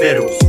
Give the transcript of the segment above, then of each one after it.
Cero.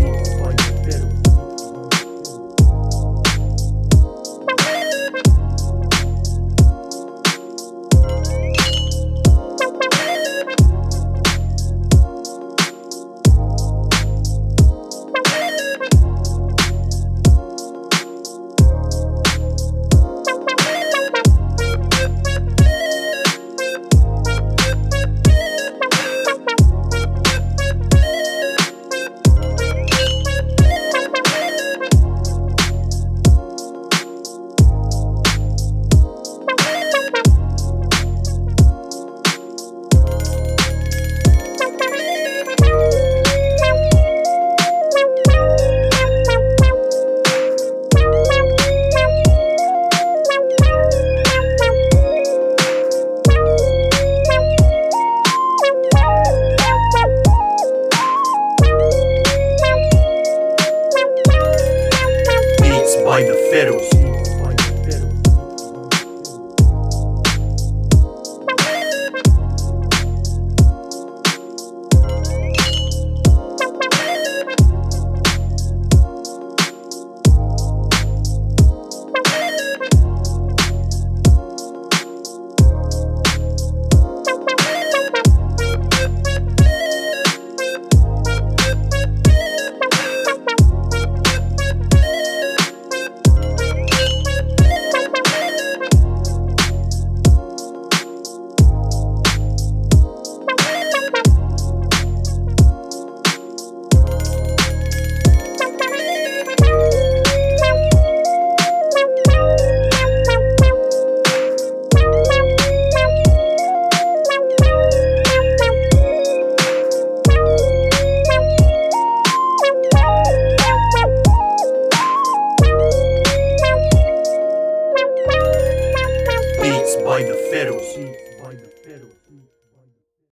Pharaoh.